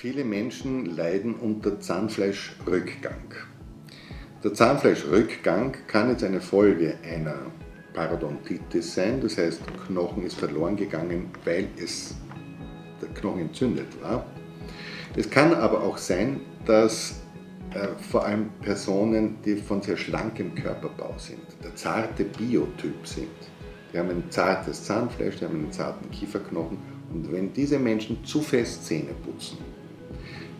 Viele Menschen leiden unter Zahnfleischrückgang. Der Zahnfleischrückgang kann jetzt eine Folge einer Parodontitis sein, das heißt, Knochen ist verloren gegangen, weil es der Knochen entzündet war. Es kann aber auch sein, dass äh, vor allem Personen, die von sehr schlankem Körperbau sind, der zarte Biotyp sind, die haben ein zartes Zahnfleisch, die haben einen zarten Kieferknochen und wenn diese Menschen zu fest Zähne putzen,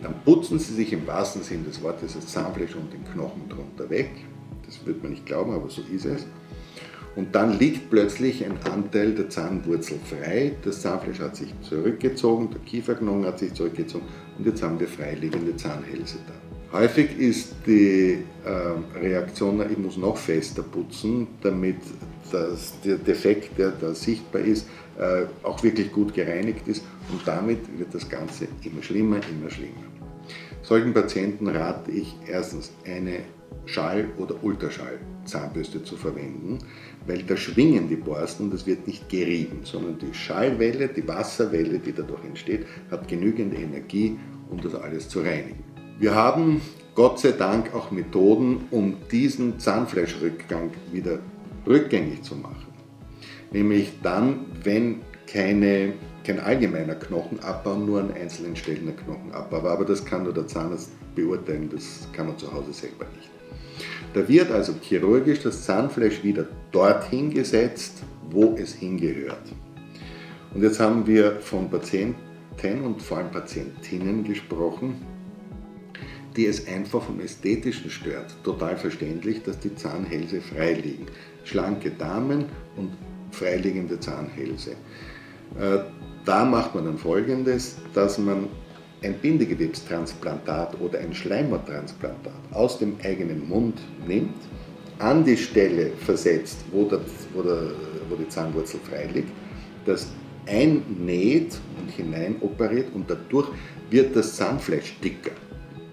dann putzen sie sich im wahrsten Sinne des Wortes das Zahnfleisch und den Knochen drunter weg. Das wird man nicht glauben, aber so ist es. Und dann liegt plötzlich ein Anteil der Zahnwurzel frei. Das Zahnfleisch hat sich zurückgezogen, der Kieferknochen hat sich zurückgezogen und jetzt haben wir freiliegende Zahnhälse da. Häufig ist die äh, Reaktion, ich muss noch fester putzen, damit das, der Defekt, der da sichtbar ist, äh, auch wirklich gut gereinigt ist und damit wird das Ganze immer schlimmer, immer schlimmer. Solchen Patienten rate ich erstens eine Schall- oder Ultraschall-Zahnbürste zu verwenden, weil da schwingen die Borsten und es wird nicht gerieben, sondern die Schallwelle, die Wasserwelle, die dadurch entsteht, hat genügend Energie, um das alles zu reinigen. Wir haben Gott sei Dank auch Methoden, um diesen Zahnfleischrückgang wieder rückgängig zu machen. Nämlich dann, wenn keine, kein allgemeiner Knochenabbau, nur an einzelnen Stellen der Knochenabbau war. Aber das kann nur der Zahnarzt beurteilen, das kann man zu Hause selber nicht. Da wird also chirurgisch das Zahnfleisch wieder dorthin gesetzt, wo es hingehört. Und jetzt haben wir von Patienten und vor allem Patientinnen gesprochen, die es einfach vom Ästhetischen stört. Total verständlich, dass die Zahnhälse frei liegen. Schlanke Damen und freiliegende Zahnhälse. Äh, da macht man dann folgendes, dass man ein Bindegewebstransplantat oder ein Schleimhauttransplantat aus dem eigenen Mund nimmt, an die Stelle versetzt, wo, der, wo, der, wo die Zahnwurzel frei liegt, das einnäht und hinein operiert und dadurch wird das Zahnfleisch dicker.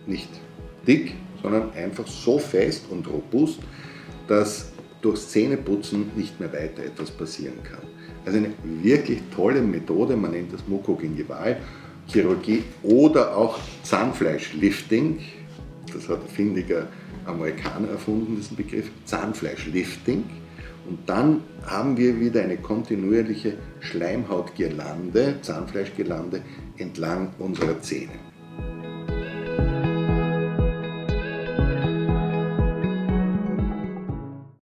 Nicht dick, sondern einfach so fest und robust, dass durchs Zähneputzen nicht mehr weiter etwas passieren kann. Also eine wirklich tolle Methode, man nennt das Mukogingival Chirurgie oder auch Zahnfleischlifting. Das hat ein findiger Amerikaner erfunden, diesen Begriff Zahnfleischlifting. Und dann haben wir wieder eine kontinuierliche Schleimhautgirlande, Zahnfleischgirlande entlang unserer Zähne.